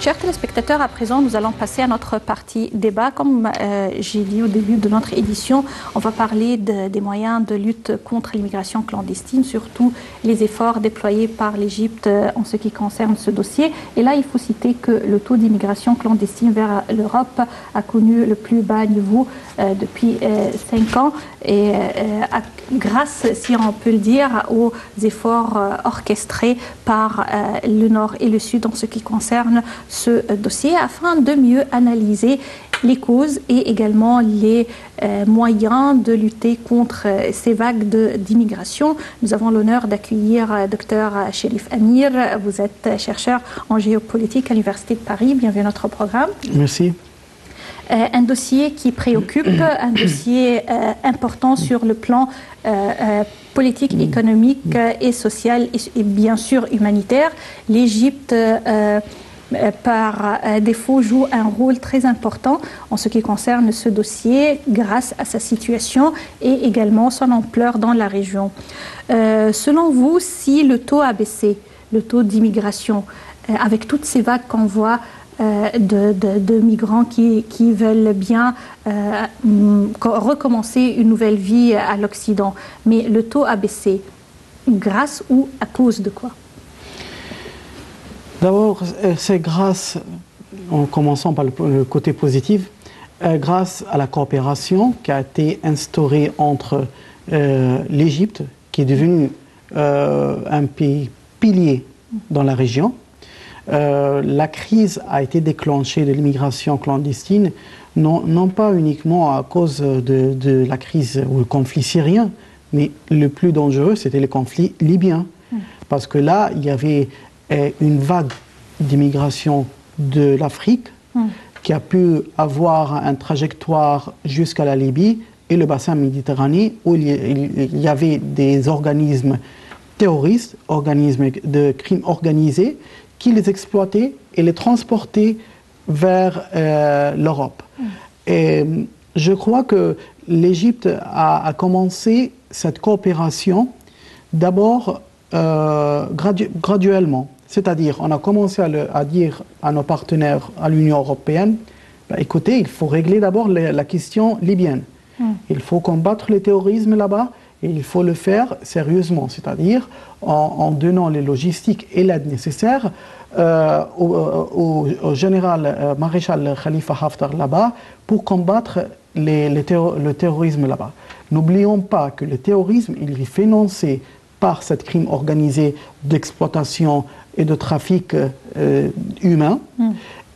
Chers téléspectateurs, à présent, nous allons passer à notre partie débat. Comme euh, j'ai dit au début de notre édition, on va parler de, des moyens de lutte contre l'immigration clandestine, surtout les efforts déployés par l'Égypte euh, en ce qui concerne ce dossier. Et là, il faut citer que le taux d'immigration clandestine vers l'Europe a connu le plus bas niveau euh, depuis cinq ans. Et grâce, si on peut le dire, aux efforts orchestrés par le Nord et le Sud en ce qui concerne ce dossier, afin de mieux analyser les causes et également les euh, moyens de lutter contre euh, ces vagues d'immigration. Nous avons l'honneur d'accueillir euh, Dr Sherif Amir. Vous êtes chercheur en géopolitique à l'Université de Paris. Bienvenue à notre programme. Merci. Un dossier qui préoccupe, un dossier important sur le plan politique, économique et social et, et bien sûr humanitaire. L'Égypte, par euh, défaut, joue un rôle très important en ce qui concerne ce dossier grâce à sa situation et également son ampleur dans la région. Euh, selon vous, si le taux a baissé, le taux d'immigration, euh, avec toutes ces vagues qu'on voit euh, de, migrants qui, veulent bien euh, mm, co- recommencer une nouvelle vie à l'Occident. Mais le taux a baissé. Grâce ou à cause de quoi? D'abord, euh, c'est grâce, en commençant par le, côté positif, euh, grâce à la coopération qui a été instaurée entre euh, l'Égypte, qui est devenue euh, un pays pilier dans la région. Euh, la crise a été déclenchée de l'immigration clandestine, non, non pas uniquement à cause de, de la crise ou le conflit syrien, mais le plus dangereux, c'était le conflit libyen. Parce que là, il y avait une vague d'immigration de l'Afrique qui a pu avoir une trajectoire jusqu'à la Libye et le bassin méditerranéen où il y- avait des organismes terroristes, organismes de crimes organisés, qui les exploitaient et les transportaient vers euh, l'Europe. Et euh, je crois que l'Égypte a, a commencé cette coopération d'abord euh, gradu- graduellement. C'est-à-dire, on a commencé à, le- à dire à nos partenaires, à l'Union européenne, bah, écoutez, il faut régler d'abord la, question libyenne. Il faut combattre le terrorisme là-bas et il faut le faire sérieusement, c'est-à-dire en, en donnant les logistiques et l'aide nécessaire euh, au, au- au général euh, maréchal Khalifa Haftar là-bas pour combattre les- les terro- le terrorisme là-bas. N'oublions pas que le terrorisme, il est financé par cette crime organisée d'exploitation et de trafic euh, humain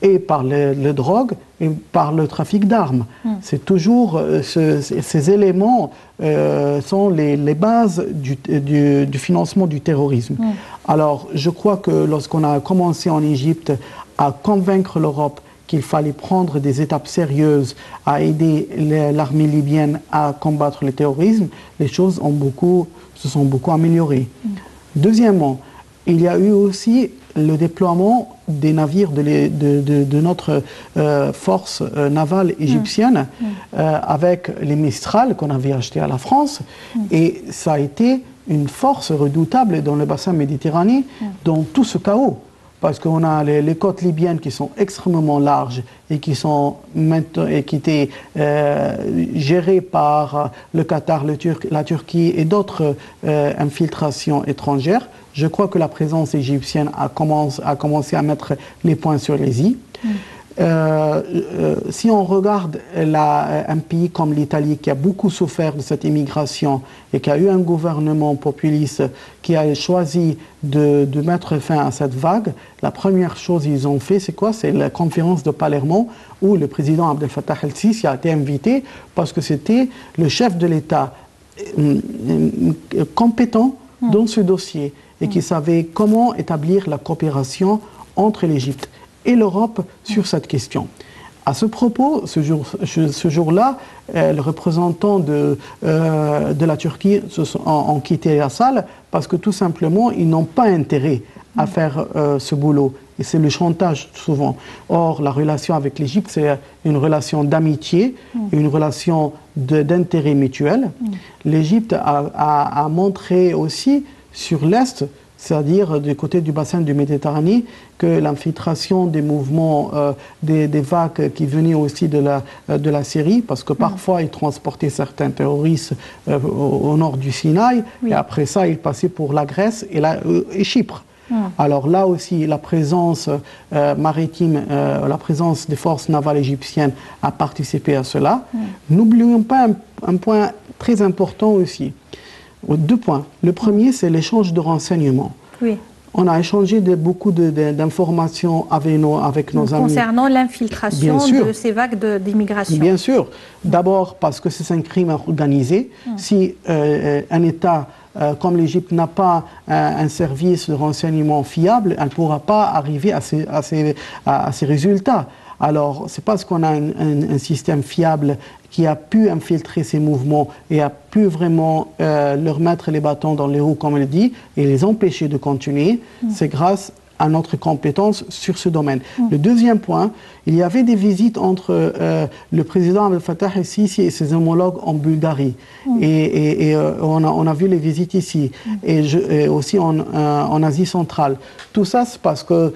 et par le, le drogue et par le trafic d'armes. C'est toujours euh, ce- ces- éléments euh, sont les, les bases du, du- du financement du terrorisme. Alors, je crois que lorsqu'on a commencé en Égypte à convaincre l'Europe qu'il fallait prendre des étapes sérieuses à aider les- l'armée libyenne à combattre le terrorisme, les choses ont beaucoup, se sont beaucoup améliorées. Deuxièmement, il y a eu aussi le déploiement des navires de, les- de- de- de notre euh, force euh, navale égyptienne euh, avec les Mistral qu'on avait achetés à la France. Et ça a été une force redoutable dans le bassin méditerranéen, dans tout ce chaos. Parce qu'on a les, les côtes libyennes qui sont extrêmement larges et qui sont maintenant et qui étaient gérées par le Qatar, le Turc- la Turquie et d'autres infiltrations étrangères. Je crois que la présence égyptienne a, commencé- a commencé à mettre les points sur les i. Euh, euh, si on regarde la- un pays comme l'Italie qui a beaucoup souffert de cette immigration et qui a eu un gouvernement populiste qui a choisi de, de mettre fin à cette vague, la première chose qu'ils ont fait, c'est quoi? C'est la conférence de Palermo où le président Abdel Fattah el-Sisi a été invité parce que c'était le chef de l'État euh, compétent dans ce dossier et qui savait comment établir la coopération entre l'Égypte et l'Europe sur cette question. À ce propos, ce jour- ce ce jour-là, euh, les représentants de, euh, de la Turquie se sont, ont, ont quitté la salle parce que tout simplement, ils n'ont pas intérêt à faire euh, ce boulot. Et c'est le chantage souvent. Or, la relation avec l'Égypte, c'est une relation d'amitié, une relation d'intérêt mutuel. L'Égypte a, a- a montré aussi sur l'Est c'est-à-dire du côté du bassin du Méditerranée, que l'infiltration des mouvements, euh, des, vagues qui venaient aussi de la, euh, de la Syrie, parce que parfois ils transportaient certains terroristes euh, au, nord du Sinaï, et après ça ils passaient pour la Grèce et, la, et Chypre. Alors là aussi, la présence maritime, la présence des forces navales égyptiennes a participé à cela. N'oublions pas un, point très important aussi. Deux points. Le premier, c'est l'échange de renseignements. Oui. On a échangé de, beaucoup d'informations avec nos, avec nos amis. Concernant l'infiltration de ces vagues d'immigration. Bien sûr. D'abord parce que c'est un crime organisé. Hmm. Si euh, un État euh, comme l'Égypte n'a pas un, service de renseignement fiable, elle ne pourra pas arriver à ces, à ces, à ces résultats. Alors, c'est parce qu'on a un, système fiable qui a pu infiltrer ces mouvements et a pu vraiment euh, leur mettre les bâtons dans les roues, comme elle dit, et les empêcher de continuer. Mm. C'est grâce à notre compétence sur ce domaine. Mm. Le deuxième point, il y avait des visites entre euh, le président Abdel Fattah el-Sisi et ses homologues en Bulgarie. Mm. Et, euh, on, a, on, a, vu les visites ici, et, aussi en, en, Asie centrale. Tout ça, c'est parce que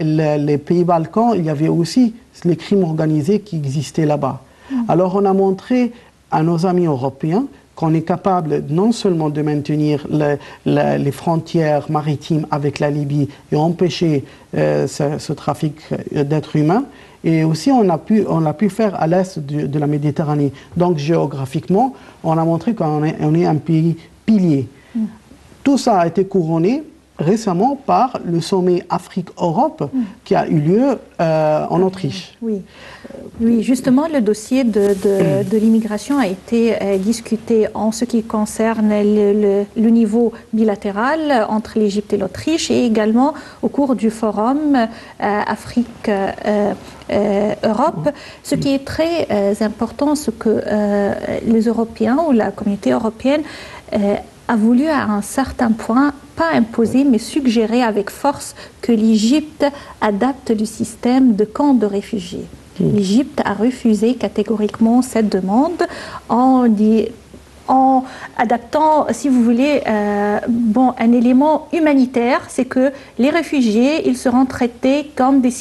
les pays Balkans, il y avait aussi les crimes organisés qui existaient là-bas. Alors on a montré à nos amis européens qu'on est capable non seulement de maintenir les frontières maritimes avec la Libye et empêcher euh, ce, trafic euh, d'êtres humains, et aussi on a pu, on a pu faire à l'est de, la Méditerranée. Donc géographiquement, on a montré qu'on est, on est un pays pilier. Mm. Tout ça a été couronné récemment par le sommet Afrique-Europe mm. qui a eu lieu euh, en Autriche. Oui. oui, justement, le dossier de, de, l'immigration a été euh, discuté en ce qui concerne le, le, niveau bilatéral entre l'Égypte et l'Autriche et également au cours du forum euh, Afrique-Europe. Ce qui est très important, c'est que les Européens ou la communauté européenne a voulu à un certain point, pas imposer, mais suggérer avec force que l'Égypte adapte le système de camps de réfugiés. Hmm. L'Égypte a refusé catégoriquement cette demande en, en adaptant, si vous voulez, euh, bon, un élément humanitaire, c'est que les réfugiés, ils seront traités comme des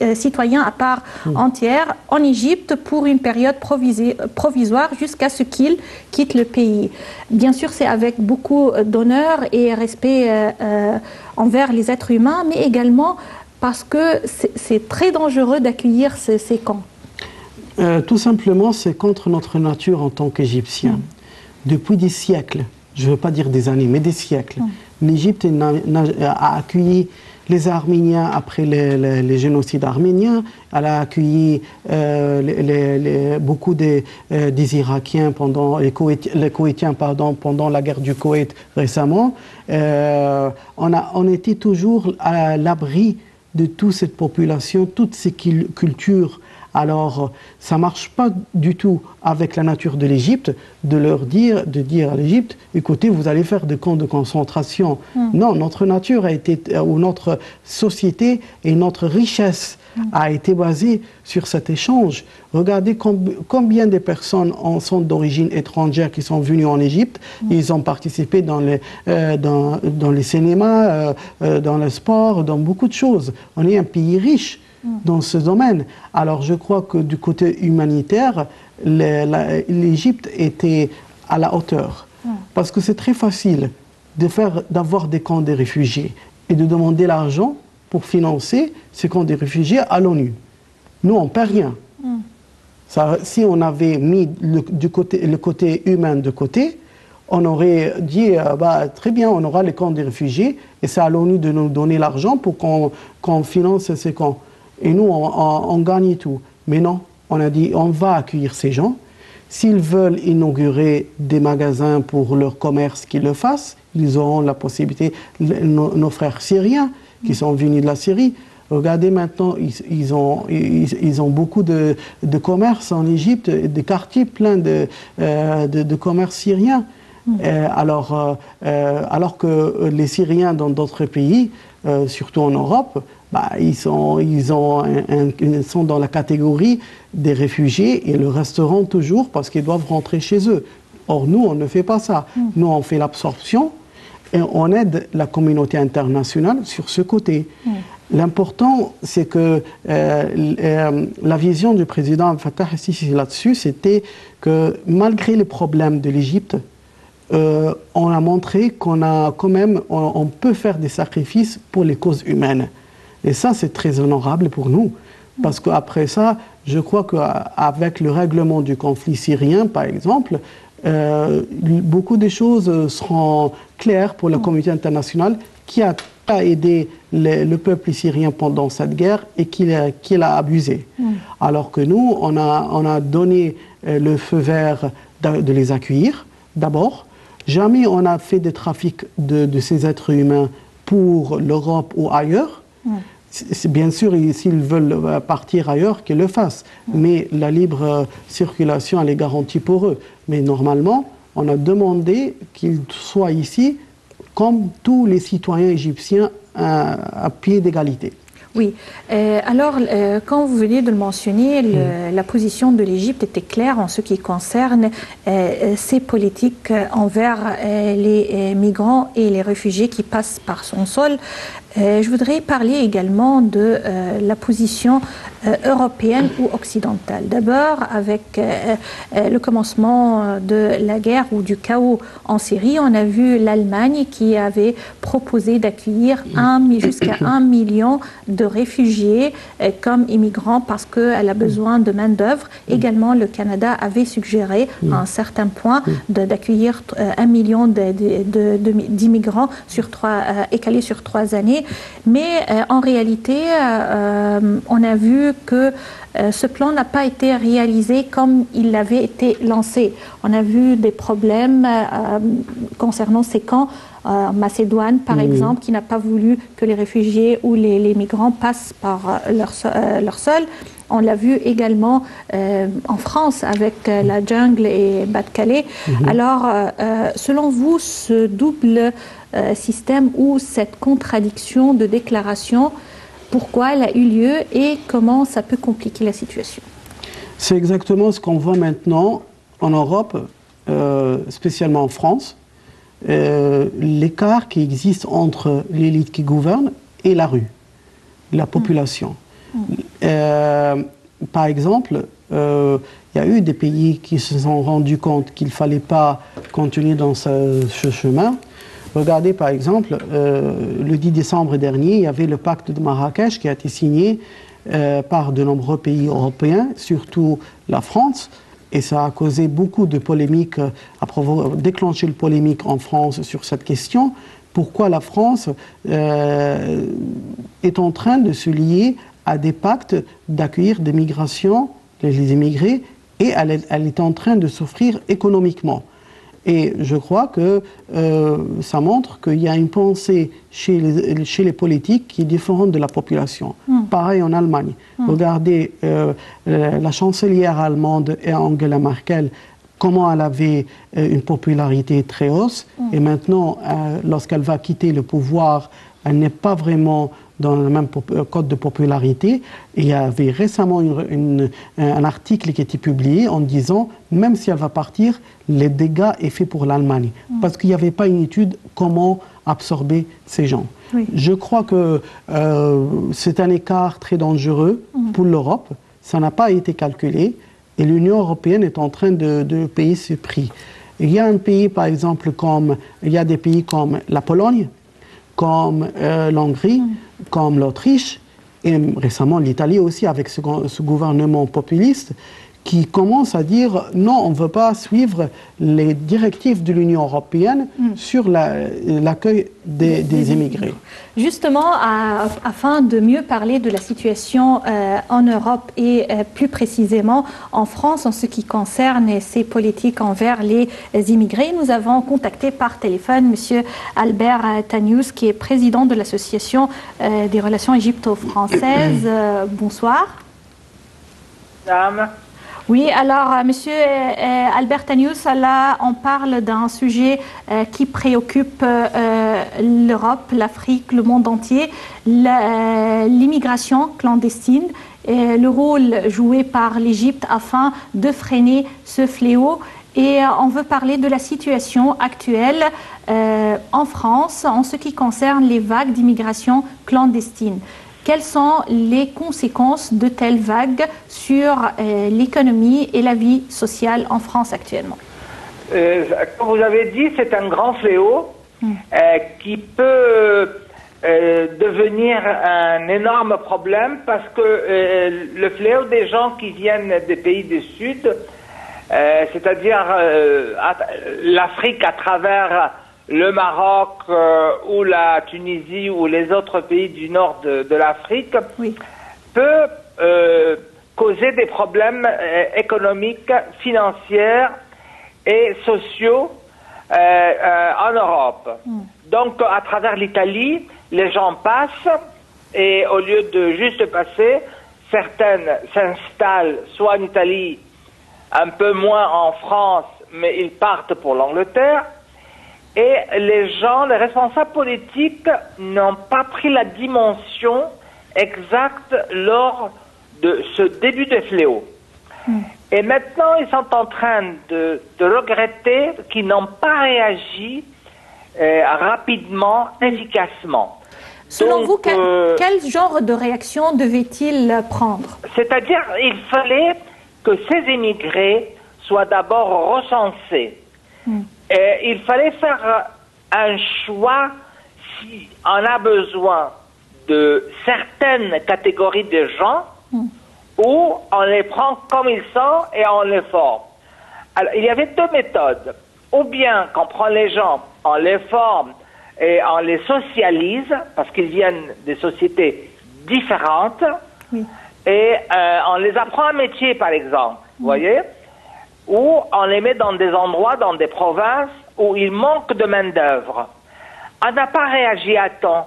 euh, citoyens à part mmh. entière en Égypte pour une période provisoire jusqu'à ce qu'ils quittent le pays. Bien sûr, c'est avec beaucoup d'honneur et respect euh, envers les êtres humains, mais également parce que c'est très dangereux d'accueillir ces, camps. tout simplement, c'est contre notre nature en tant qu'Égyptiens. Depuis des siècles, je ne veux pas dire des années, mais des siècles, l'Égypte a accueilli les Arméniens après les, génocides arméniens, elle a accueilli euh, beaucoup des, euh, des, Irakiens pendant les, pardon, pendant la guerre du Koweït récemment. Euh, on, a, on était toujours à l'abri de toute cette population, toutes ces cultures alors, ça ne marche pas du tout avec la nature de l'Égypte de leur dire, de dire à l'Égypte, écoutez, vous allez faire des camps de concentration. Hmm. Non, notre nature a été, euh, ou notre société et notre richesse hmm. a été basée sur cet échange. Regardez combien de personnes en sont d'origine étrangère qui sont venues en Égypte. Hmm. Ils ont participé dans les, euh, dans, dans, les cinémas, euh, dans le sport, dans beaucoup de choses. On est un pays riche dans ce domaine. Alors je crois que du côté humanitaire, l'Égypte était à la hauteur. Parce que c'est très facile de faire, d'avoir des camps de réfugiés et de demander l'argent pour financer ces camps de réfugiés à l'ONU. Nous, on ne perd rien. Ça, si on avait mis le, du côté, le côté humain de côté, on aurait dit, euh, bah, très bien, on aura les camps de réfugiés et c'est à l'ONU de nous donner l'argent pour qu'on finance ces camps. Et nous, on, gagne tout. Mais non, on a dit, on va accueillir ces gens. S'ils veulent inaugurer des magasins pour leur commerce, qu'ils le fassent. Ils auront la possibilité. Nos, frères syriens qui sont venus de la Syrie, regardez maintenant, ils, ont, ils, ont, beaucoup de, de, commerce en Égypte, des quartiers pleins de, euh, de, commerce syrien. Mmh. Euh, alors, euh, alors que les Syriens dans d'autres pays, surtout en Europe, bah, ils, sont, ils, ont sont dans la catégorie des réfugiés et le resteront toujours parce qu'ils doivent rentrer chez eux. Or, nous, on ne fait pas ça. Hmm. Nous, on fait l'absorption et on aide la communauté internationale sur ce côté. L'important, c'est que la vision du président Fattah Sisi là-dessus, c'était que malgré les problèmes de l'Égypte, on a montré qu'on a quand même, on, peut faire des sacrifices pour les causes humaines. Et ça, c'est très honorable pour nous. Parce qu'après ça, je crois qu'avec le règlement du conflit syrien, par exemple, euh, beaucoup de choses seront claires pour la communauté internationale qui a pas aidé le, peuple syrien pendant cette guerre et qui, l'a abusé. Mm. Alors que nous, on a, on a donné euh, le feu vert de, les accueillir, d'abord. Jamais on a fait des trafics de, de ces êtres humains pour l'Europe ou ailleurs. Mm bien sûr, s'ils veulent euh, partir ailleurs, qu'ils le fassent. Mais la libre euh, circulation, elle est garantie pour eux. Mais normalement, on a demandé qu'ils soient ici comme tous les citoyens égyptiens à, pied d'égalité. Oui. Euh, alors, quand vous venez de le mentionner, mm. la position de l'Égypte était claire en ce qui concerne ses politiques envers les migrants et les réfugiés qui passent par son sol. Euh, je voudrais parler également de euh, la position euh, européenne ou occidentale. D'abord, avec le commencement de la guerre ou du chaos en Syrie, on a vu l'Allemagne qui avait proposé d'accueillir jusqu'à un million de réfugiés comme immigrants parce qu'elle a besoin de main-d'œuvre. Également, le Canada avait suggéré à un certain point d'accueillir un million d'immigrants sur trois, écalés sur trois années. Mais euh, en réalité, euh, euh, on a vu que ce plan n'a pas été réalisé comme il avait été lancé. On a vu des problèmes concernant ces camps. en Macédoine, par exemple, qui n'a pas voulu que les réfugiés ou les, migrants passent par leur, leur sol. On l'a vu également en France avec la jungle et Bas-de-Calais. Mhm. Alors, selon vous, ce double euh, système ou cette contradiction de déclaration, pourquoi elle a eu lieu et comment ça peut compliquer la situation C'est exactement ce qu'on voit maintenant en Europe, euh, spécialement en France, euh, l'écart qui existe entre l'élite qui gouverne et la rue, la population. Mm. par exemple, il y a eu des pays qui se sont rendus compte qu'il ne fallait pas continuer dans ce chemin Regardez par exemple, euh, le 10 décembre dernier, il y avait le pacte de Marrakech qui a été signé euh, par de nombreux pays européens, surtout la France, et ça a causé beaucoup de polémiques, a déclenché le polémique en France sur cette question. Pourquoi la France euh, est en train de se lier à des pactes d'accueillir des migrations, les immigrés, et elle est en train de souffrir économiquement? Et je crois que euh, ça montre qu'il y a une pensée chez les, chez les politiques qui est différente de la population. Hmm. Pareil en Allemagne. Hmm. Regardez euh, la chancelière allemande Angela Merkel, comment elle avait euh, une popularité très hausse. Hmm. Et maintenant, lorsqu'elle va quitter le pouvoir, elle n'est pas vraiment dans le même euh, code de popularité. Et il y avait récemment un article qui a été publié en disant, même si elle va partir, les dégâts est fait pour l'Allemagne. Mm. Parce qu'il n'y avait pas une étude comment absorber ces gens. Je crois que euh, c'est un écart très dangereux mm. pour l'Europe. Ça n'a pas été calculé et l'Union européenne est en train de, payer ce prix. Il y a un pays, par exemple, comme il y a des pays comme la Pologne, comme euh, l'Hongrie, mm comme l'Autriche et récemment l'Italie aussi avec ce, gouvernement populiste qui commence à dire non, on ne veut pas suivre les directives de l'Union européenne hmm. sur l'accueil des, immigrés. Justement, afin de mieux parler de la situation euh, en Europe et euh, plus précisément en France en ce qui concerne ces politiques envers les immigrés, nous avons contacté par téléphone M. Albert Tanius, qui est président de l'Association euh, des relations égypto-françaises. bonsoir. Madame. Oui, alors, euh, Monsieur euh, Albert Tanius, là, on parle d'un sujet euh, qui préoccupe l'Europe, l'Afrique, le monde entier, l'immigration clandestine, et le rôle joué par l'Égypte afin de freiner ce fléau. Et on veut parler de la situation actuelle en France en ce qui concerne les vagues d'immigration clandestine. Quelles sont les conséquences de telles vagues sur l'économie et la vie sociale en France actuellement? Comme vous avez dit, c'est un grand fléau hmm. qui peut euh, devenir un énorme problème parce que euh, le fléau des gens qui viennent des pays du Sud, euh, c'est-à-dire l'Afrique à travers le Maroc ou la Tunisie ou les autres pays du nord de, l'Afrique, peut causer des problèmes économiques, financiers et sociaux en Europe. Hmm. Donc, à travers l'Italie, les gens passent et au lieu de juste passer, certaines s'installent soit en Italie, un peu moins en France, mais ils partent pour l'Angleterre. Et les gens, les responsables politiques n'ont pas pris la dimension exacte lors de ce début de fléau. Hmm. Et maintenant, ils sont en train de, regretter qu'ils n'ont pas réagi euh, rapidement, efficacement. Selon vous, euh, quel, genre de réaction devait-il prendre? C'est-à-dire, il fallait que ces immigrés soient d'abord recensés. Hmm. Et il fallait faire un choix si on a besoin de certaines catégories de gens hmm. ou on les prend comme ils sont et on les forme. Alors, il y avait deux méthodes. Ou bien qu'on prend les gens, on les forme et on les socialise parce qu'ils viennent des sociétés différentes et euh, on les apprend un métier par exemple, vous voyez, ou on les met dans des endroits, dans des provinces où il manque de main d'œuvre. On n'a pas réagi à temps.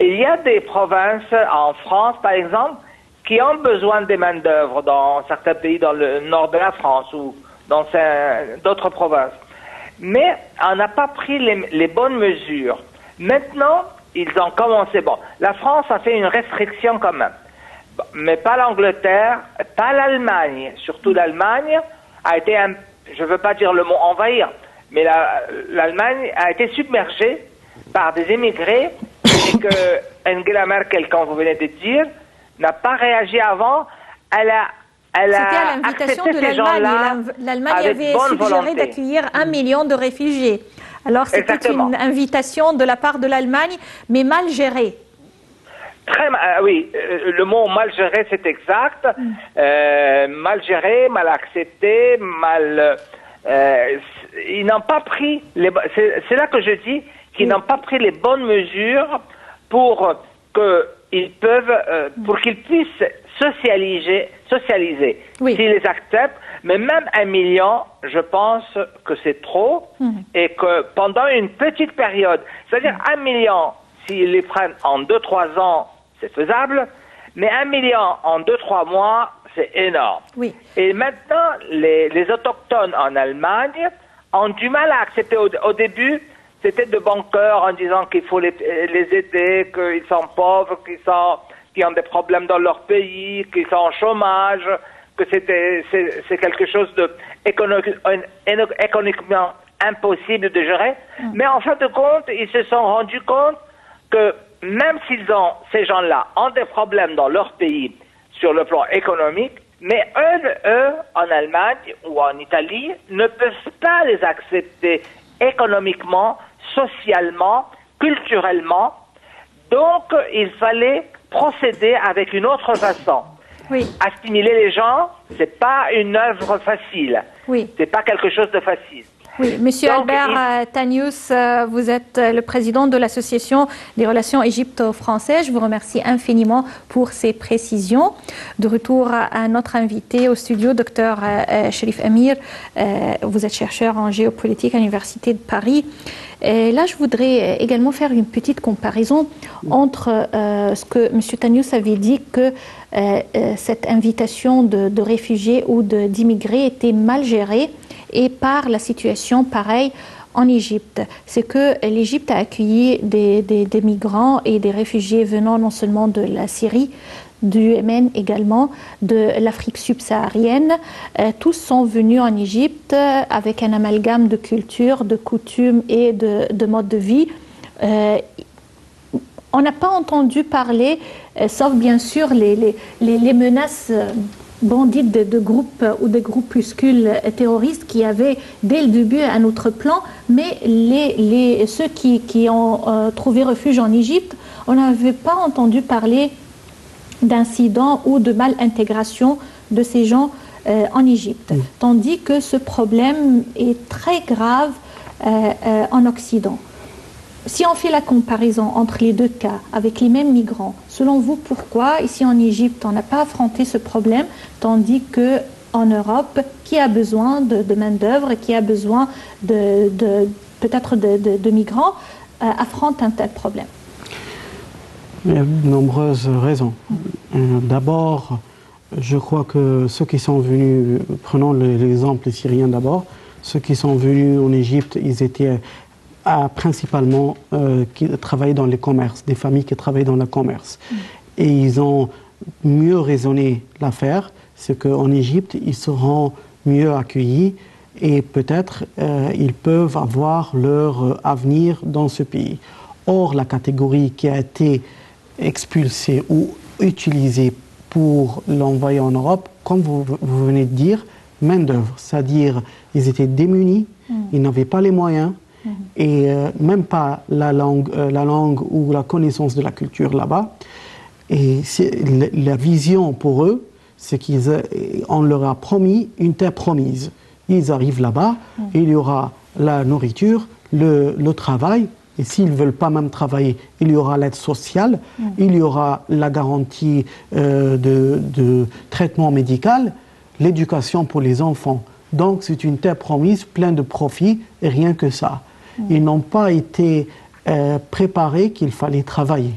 Il y a des provinces en France par exemple qui ont besoin de main d'œuvre dans certains pays dans le nord de la France ou dans d'autres provinces. Mais on n'a pas pris les bonnes mesures. Maintenant, ils ont commencé. Bon, la France a fait une restriction quand même, mais pas l'Angleterre, pas l'Allemagne. Surtout l'Allemagne a été, un, je ne veux pas dire le mot envahir, mais l'Allemagne a été submergée par des émigrés et que Angela Merkel, comme vous venez de dire, n'a pas réagi avant. Elle a elle C'était à l'invitation de l'Allemagne. L'Allemagne avait suggéré d'accueillir un million de réfugiés. Alors c'était une invitation de la part de l'Allemagne, mais mal gérée. Très mal, euh, oui, euh, le mot mal géré, c'est exact. Mm. Euh, mal géré, mal accepté, mal. ils n'ont pas pris les. C'est là que je dis qu'ils n'ont pas pris les bonnes mesures pour qu'ils peuvent, pour qu'ils puissent socialiser, socialiser. S'ils les acceptent, mais même un million, je pense que c'est trop et que pendant une petite période, c'est-à-dire un million, s'ils les prennent en deux, trois ans, c'est faisable, mais un million en deux, trois mois, c'est énorme. Oui. Et maintenant, les, autochtones en Allemagne ont du mal à accepter. Au, début, c'était de bon cœur en disant qu'il faut les, les aider, qu'ils sont pauvres, qu'ils sont, qu'ils ont des problèmes dans leur pays, qu'ils sont en chômage, que c'était c'est quelque chose de économiquement impossible de gérer. Mm. Mais en fin de compte, ils se sont rendus compte que même s'ils ont ces gens-là ont des problèmes dans leur pays sur le plan économique, mais eux, eux, en Allemagne ou en Italie, ne peuvent pas les accepter économiquement, socialement, culturellement. Donc, il fallait procéder avec une autre façon. Oui. Assimiler les gens, c'est pas une œuvre facile. Oui. C'est pas quelque chose de facile. Oui, Monsieur Albert euh, Tanius, euh, vous êtes euh, le président de l'Association des relations égypto-françaises. Je vous remercie infiniment pour ces précisions. De retour à notre invité au studio, docteur Sherif Amir, vous êtes chercheur en géopolitique à l'Université de Paris. Et là, je voudrais également faire une petite comparaison entre ce que M. Tanius avait dit que cette invitation de, de réfugiés ou d'immigrés était mal gérée et par la situation pareille en Égypte. C'est que l'Égypte a accueilli des, migrants et des réfugiés venant non seulement de la Syrie, du Yémen également, de l'Afrique subsaharienne. Euh, tous sont venus en Égypte avec un amalgame de culture, de coutumes et de, de mode de vie. Euh, on n'a pas entendu parler, euh, sauf bien sûr les, les, les, menaces bandites de, de, groupes ou de groupuscules terroristes qui avaient dès le début un autre plan, mais les, ceux qui, qui ont trouvé refuge en Égypte, on n'avait pas entendu parler d'incidents ou de malintégration de ces gens euh, en Égypte. Tandis que ce problème est très grave euh, euh, en Occident. Si on fait la comparaison entre les deux cas avec les mêmes migrants, selon vous, pourquoi ici en Égypte on n'a pas affronté ce problème, tandis que en Europe, qui a besoin de, main-d'œuvre, qui a besoin de, peut-être de, migrants, affronte un tel problème? Il y a de nombreuses raisons. Euh, d'abord, je crois que ceux qui sont venus, prenons l'exemple syriens d'abord, ceux qui sont venus en Égypte, ils étaient principalement euh, qui travaillaient dans les commerces, des familles qui travaillaient dans le commerce. Et ils ont mieux raisonné l'affaire, c'est qu'en Égypte, ils seront mieux accueillis et peut-être euh, ils peuvent avoir leur avenir dans ce pays. Or, la catégorie qui a été expulsés ou utilisés pour l'envoyer en Europe, comme vous, venez de dire, main-d'œuvre. C'est-à-dire, ils étaient démunis, mm. ils n'avaient pas les moyens mm. et euh, même pas la langue, euh, la langue ou la connaissance de la culture là-bas. Et la vision pour eux, c'est qu'on leur a promis une terre promise. Ils arrivent là-bas, mm. il y aura la nourriture, le, le travail, et s'ils ne veulent pas même travailler, il y aura l'aide sociale, mm. il y aura la garantie euh, de, traitement médical, l'éducation pour les enfants. Donc c'est une terre promise, pleine de profits, et rien que ça. Ils n'ont pas été euh, préparés qu'il fallait travailler,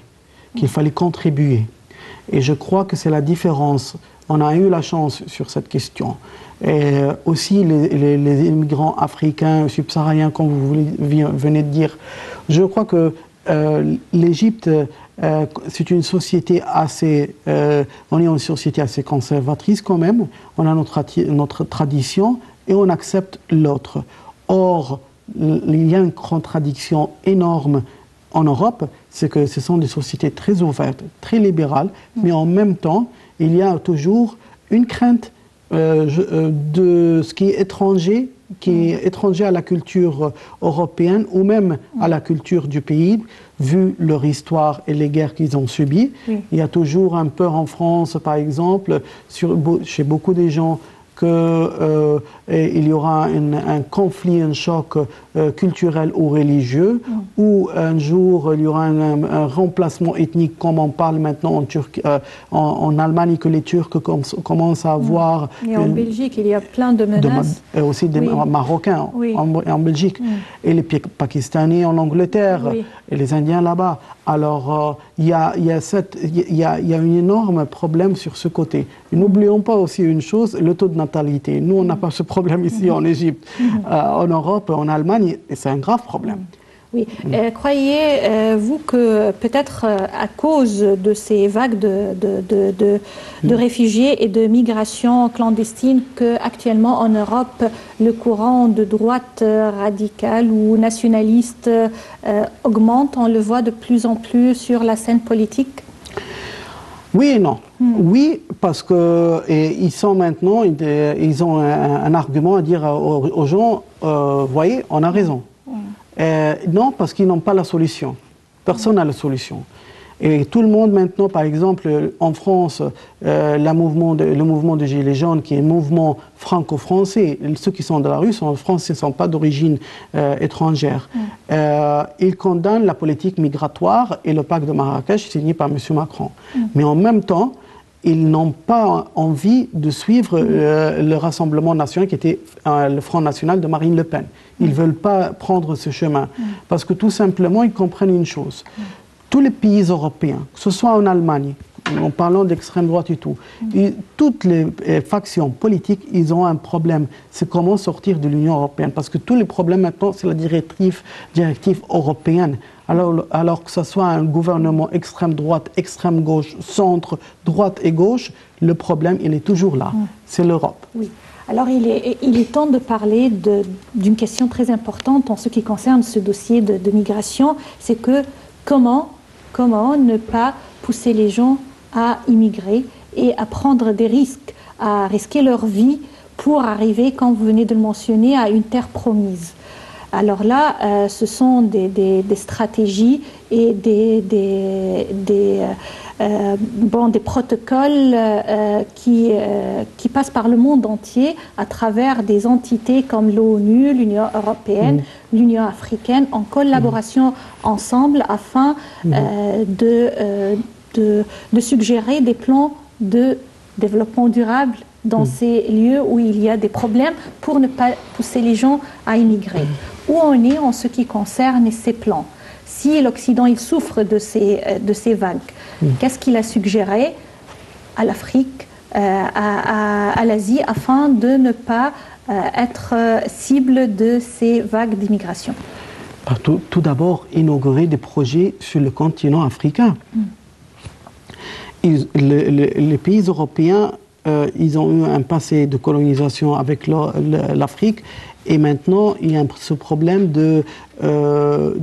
qu'il fallait contribuer. Et je crois que c'est la différence. On a eu la chance sur cette question. Et aussi les, immigrants africains, subsahariens, comme vous venez de dire, je crois que euh, l'Égypte, euh, c'est une société assez, euh, on est une société assez conservatrice quand même. On a notre, notre tradition et on accepte l'autre. Or, il y a une contradiction énorme en Europe, c'est que ce sont des sociétés très ouvertes, très libérales, mais en même temps, il y a toujours une crainte de ce qui est étranger qui est étranger à la culture européenne ou même à la culture du pays, vu leur histoire et les guerres qu'ils ont subies. Il y a toujours un peur en France, par exemple, sur, chez beaucoup des gens qu'il euh, y aura un, conflit, un choc euh, culturel ou religieux, mm. ou un jour il y aura un, remplacement ethnique, comme on parle maintenant en, euh, en, Allemagne, que les Turcs commencent à avoir. Mm. Et en Belgique, il y a plein de menaces. et aussi des Marocains en, Belgique, mm. et les Pakistanais en Angleterre, et les Indiens là-bas. Alors, il y, a, y, a y, a, y a un énorme problème sur ce côté. N'oublions pas aussi une chose, le taux de natalité. Nous, on n'a pas ce problème ici en Égypte. Euh, en Europe, en Allemagne, c'est un grave problème. Oui. Euh, Croyez-vous que peut-être euh, à cause de ces vagues de, de, de, de, réfugiés et de migration clandestine qu'actuellement en Europe, le courant de droite radicale ou nationaliste augmente? On le voit de plus en plus sur la scène politique? Oui et non. Hmm. Oui, parce que ils sont maintenant, ils ont un, argument à dire aux, gens, euh, voyez, on a raison. Hmm. non, parce qu'ils n'ont pas la solution. Personne n'a la solution. Et tout le monde maintenant, par exemple, en France, euh, mouvement le mouvement de Gilets jaunes, qui est un mouvement franco-français, ceux qui sont de la rue sont français, ne sont pas d'origine euh, étrangère. Mm. Euh, ils condamnent la politique migratoire et le pacte de Marrakech signé par M. Macron. Mm. Mais en même temps, ils n'ont pas envie de suivre mm. le Rassemblement national qui était le Front national de Marine Le Pen. Ils ne veulent pas prendre ce chemin parce que tout simplement, ils comprennent une chose tous les pays européens, que ce soit en Allemagne, en parlant d'extrême droite et tout, toutes les euh, factions politiques, ils ont un problème. C'est comment sortir de l'Union européenne. Parce que tous les problèmes maintenant, c'est la directive, directive européenne. Alors, alors que ce soit un gouvernement extrême droite, extrême gauche, centre, droite et gauche, le problème, il est toujours là. Mm. C'est l'Europe. Oui. Alors, il est, il est temps de parler d'une question très importante en ce qui concerne ce dossier de, de migration. C'est que comment, comment ne pas pousser les gens à immigrer et à prendre des risques, à risquer leur vie pour arriver, comme vous venez de le mentionner, à une terre promise? Alors là, euh, ce sont des, stratégies et des, euh, bon, des protocoles euh, qui, qui passent par le monde entier à travers des entités comme l'ONU, l'Union européenne, mmh. l'Union africaine, en collaboration ensemble afin mmh. de, de, de suggérer des plans de développement durable dans mmh. ces lieux où il y a des problèmes pour ne pas pousser les gens à immigrer où on est en ce qui concerne ces plans. Si l'Occident il souffre de ces, euh, de ces vagues, mm. qu'est-ce qu'il a suggéré à l'Afrique, euh, à, à, l'Asie, afin de ne pas euh, être cible de ces vagues d'immigration? Tout, tout d'abord, inaugurer des projets sur le continent africain. Mm. les pays européens, ils ont eu un passé de colonisation avec l'Afrique et maintenant, il y a ce problème de, euh,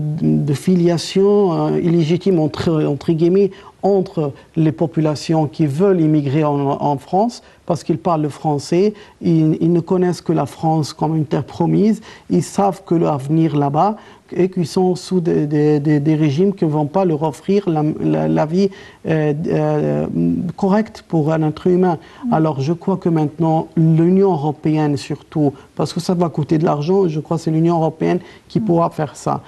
filiation euh, illégitime entre, entre, guillemets entre les populations qui veulent immigrer en, en France parce qu'ils parlent le français, ils, ils, ne connaissent que la France comme une terre promise, ils savent que l'avenir là-bas, et qui sont sous des, des, des, régimes qui ne vont pas leur offrir la, la, vie euh, euh, correcte pour un être humain. Mm. Alors je crois que maintenant, l'Union européenne surtout, parce que ça va coûter de l'argent, je crois que c'est l'Union européenne qui mm. pourra faire ça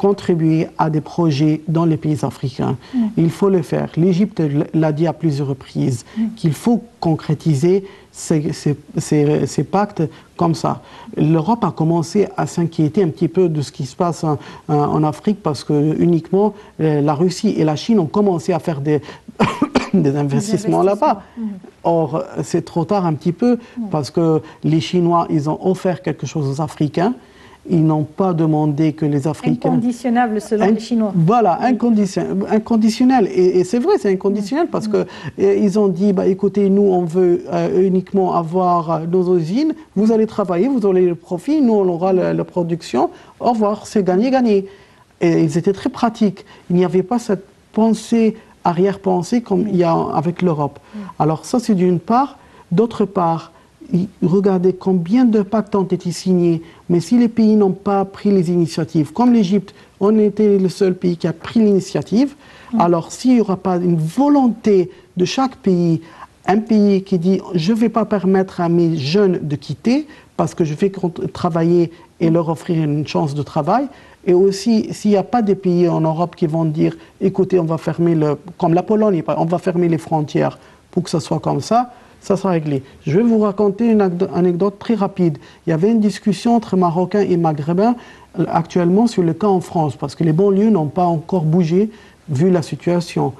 contribuer à des projets dans les pays africains. Mm. Il faut le faire. L'Égypte l'a dit à plusieurs reprises, qu'il faut concrétiser ces, ces, ces, pactes comme ça. L'Europe a commencé à s'inquiéter un petit peu de ce qui se passe en, en Afrique parce que uniquement euh, la Russie et la Chine ont commencé à faire des, des investissements là-bas. Mmh. Or, c'est trop tard un petit peu parce que les Chinois, ils ont offert quelque chose aux Africains ils n'ont pas demandé que les Africains... Inconditionnel selon les Chinois. Voilà, inconditionnel. inconditionnel. Et, c'est vrai, c'est inconditionnel parce mm. qu'ils ont dit, bah, écoutez, nous, on veut euh, uniquement avoir euh, nos usines, vous allez travailler, vous aurez le profit, nous, on aura la, production, au revoir, c'est gagné-gagné. Et ils étaient très pratiques. Il n'y avait pas cette pensée, arrière-pensée comme il y a avec l'Europe. Alors ça, c'est d'une part. D'autre part, regardez combien de pactes ont été signés, mais si les pays n'ont pas pris les initiatives, comme l'Égypte, on était le seul pays qui a pris l'initiative, mm. alors s'il n'y aura pas une volonté de chaque pays, un pays qui dit je ne vais pas permettre à mes jeunes de quitter parce que je vais travailler et leur offrir une chance de travail, et aussi, s'il n'y a pas des pays en Europe qui vont dire, écoutez, on va fermer le, comme la Pologne, on va fermer les frontières pour que ce soit comme ça, ça sera réglé. Je vais vous raconter une anecdote très rapide. Il y avait une discussion entre Marocains et Maghrébins euh, actuellement sur le cas en France, parce que les banlieues n'ont pas encore bougé vu la situation.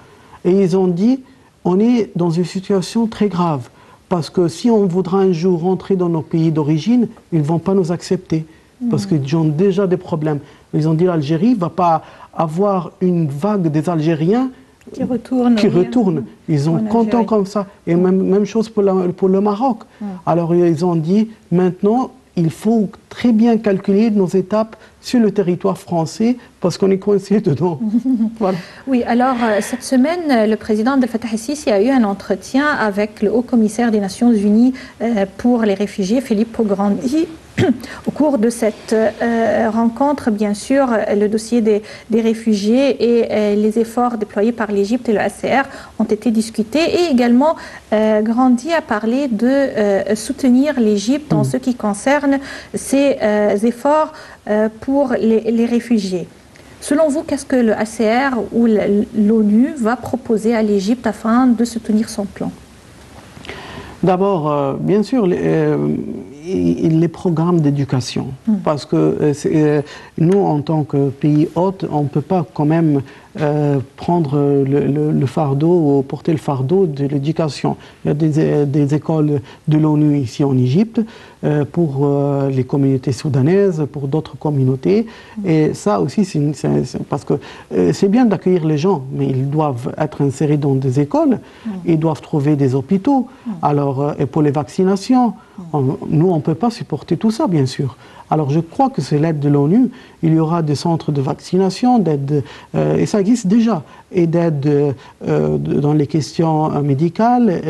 Et ils ont dit, on est dans une situation très grave, parce que si on voudra un jour rentrer dans nos pays d'origine, ils ne vont pas nous accepter, parce mmh. qu'ils ont déjà des problèmes. Ils ont dit, l'Algérie ne va pas avoir une vague des Algériens qui retournent. Qui retournent. Ils sont contents comme ça. Et même, même chose pour, pour le Maroc. Alors ils ont dit, maintenant, il faut très bien calculer nos étapes sur le territoire français parce qu'on est coincé dedans. voilà. Oui, alors euh, cette semaine, le président de Fatah Sisi a eu un entretien avec le haut commissaire des Nations Unies euh, pour les réfugiés, Philippe Grandi. Au cours de cette euh, rencontre, bien sûr, le dossier des, des réfugiés et euh, les efforts déployés par l'Égypte et le ACR ont été discutés et également euh, Grandi a parlé de soutenir l'Égypte en mm. ce qui concerne ses efforts pour les, les réfugiés. Selon vous, qu'est-ce que le ACR ou l'ONU va proposer à l'Égypte afin de soutenir son plan? D'abord, bien sûr, les, les programmes d'éducation. Hmm. Parce que euh, euh, nous, en tant que pays hôte, on ne peut pas quand même prendre le, fardeau ou porter le fardeau de l'éducation. Il y a des, des écoles de l'ONU ici en Égypte pour les communautés soudanaises, pour d'autres communautés. Et ça aussi, c'est parce que c'est bien d'accueillir les gens, mais ils doivent être insérés dans des écoles, ils doivent trouver des hôpitaux. Alors, et pour les vaccinations, nous, on ne peut pas supporter tout ça, bien sûr. Alors je crois que c'est l'aide de l'ONU. Il y aura des centres de vaccination, d'aide, euh, et ça existe déjà, et d'aide euh, dans les questions euh, médicales,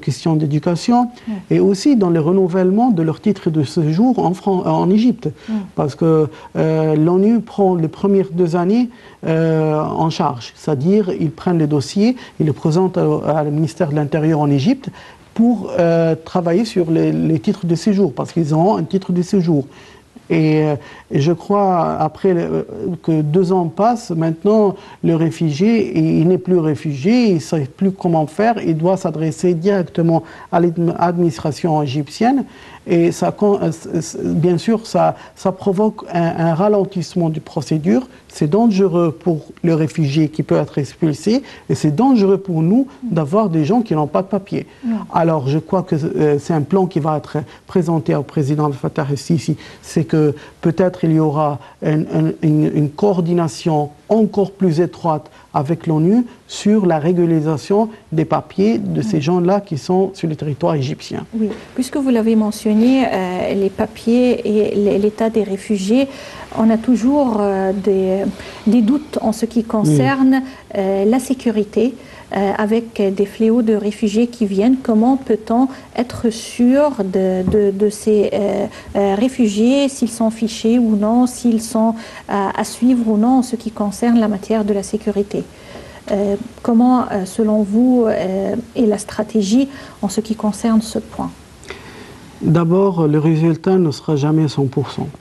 questions d'éducation, et aussi dans le renouvellement de leur titre de séjour en, en Égypte. Parce que l'ONU prend les premières deux années en charge, c'est-à-dire ils prennent les dossiers, ils les présentent au ministère de l'Intérieur en Égypte, pour travailler sur les, les, titres de séjour, parce qu'ils ont un titre de séjour. Euh, et, je crois, après que deux ans passent, maintenant, le réfugié, il n'est plus réfugié, il ne sait plus comment faire, il doit s'adresser directement à l'administration égyptienne. Et ça, euh, bien sûr, ça, ça provoque un, ralentissement du procédure. C'est dangereux pour le réfugié qui peut être expulsé et c'est dangereux pour nous d'avoir des gens qui n'ont pas de papier. Alors, je crois que euh, c'est un plan qui va être présenté au président Fatah el-Sisi. C'est que peut-être il y aura une coordination encore plus étroite avec l'ONU sur la régularisation des papiers de ces gens-là qui sont sur le territoire égyptien. Oui, puisque vous l'avez mentionné, euh, les papiers et l'état des réfugiés, on a toujours euh, des, des, doutes en ce qui concerne euh, la sécurité. Euh, avec des fléaux de réfugiés qui viennent, comment peut-on être sûr de, ces euh, euh, réfugiés, s'ils sont fichés ou non, s'ils sont à suivre ou non en ce qui concerne la matière de la sécurité? Comment, selon vous, est la stratégie en ce qui concerne ce point? D'abord, le résultat ne sera jamais 100%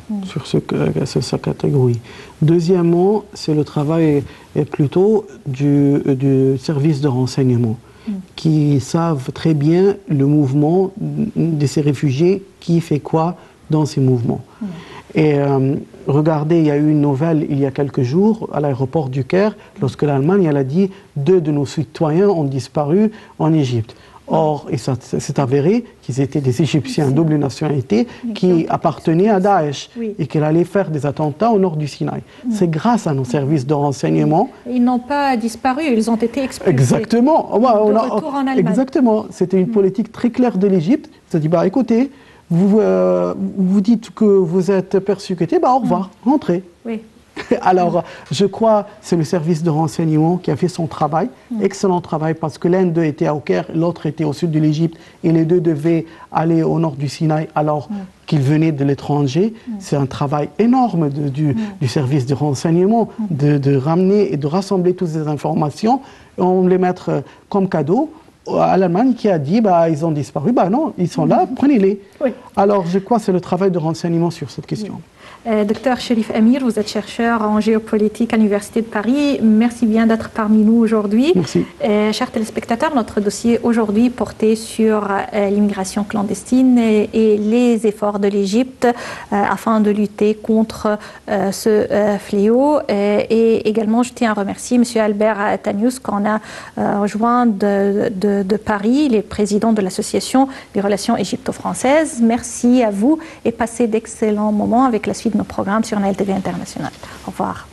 mm. sur, ce, sur sa catégorie. Deuxièmement, c'est le travail plutôt du, service de renseignement mm. qui savent très bien le mouvement de ces réfugiés, qui fait quoi dans ces mouvements. Mm. Et euh, regardez, il y a eu une nouvelle il y a quelques jours à l'aéroport du Caire, lorsque l'Allemagne a dit deux de nos citoyens ont disparu en Égypte. Or, et ça s'est avéré qu'ils étaient des Égyptiens double nationalité qui appartenaient à Daesh et qu'ils allaient faire des attentats au nord du Sinaï. Mm. C'est grâce à nos services de renseignement. Ils n'ont pas disparu, ils ont été expulsés. Exactement. de retour en Allemagne. Exactement. C'était une mm. politique très claire de l'Égypte. Ça dit bah écoutez, vous euh, vous dites que vous êtes persécuté, bah au revoir, mm. rentrez. Oui. Alors, je crois que c'est le service de renseignement qui a fait son travail, mm. excellent travail, parce que l'un d'eux était au Caire, l'autre était au sud de l'Égypte, et les deux devaient aller au nord du Sinaï alors mm. qu'ils venaient de l'étranger. Mm. C'est un travail énorme du, service de renseignement de, ramener et de rassembler toutes ces informations, on les mettre euh, comme cadeau à l'Allemagne qui a dit bah, ils ont disparu. Bah non, ils sont là, prenez-les. Alors, je crois que c'est le travail de renseignement sur cette question. Docteur Sherif Amir, vous êtes chercheur en géopolitique à l'Université de Paris. Merci bien d'être parmi nous aujourd'hui. Merci. Euh, chers téléspectateurs, notre dossier aujourd'hui portait sur euh, l'immigration clandestine et, les efforts de l'Égypte afin de lutter contre ce fléau. et également, je tiens à remercier M. Albert Tanius qu'on a rejoint de, de Paris, les présidents de l'Association des relations égypto-françaises. Merci à vous et passez d'excellents moments avec la suite nos programmes sur NLTV International. Au revoir.